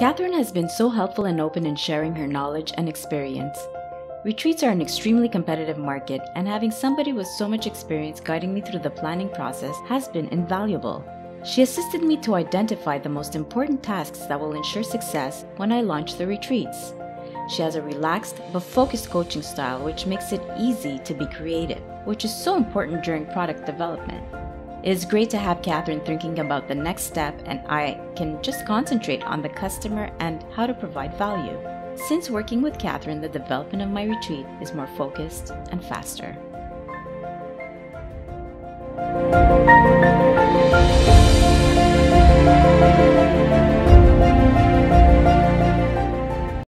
Catherine has been so helpful and open in sharing her knowledge and experience. Retreats are an extremely competitive market, and having somebody with so much experience guiding me through the planning process has been invaluable. She assisted me to identify the most important tasks that will ensure success when I launch the retreats. She has a relaxed but focused coaching style, which makes it easy to be creative, which is so important during product development. It is great to have Catherine thinking about the next step, and I can just concentrate on the customer and how to provide value. Since working with Catherine, the development of my retreat is more focused and faster.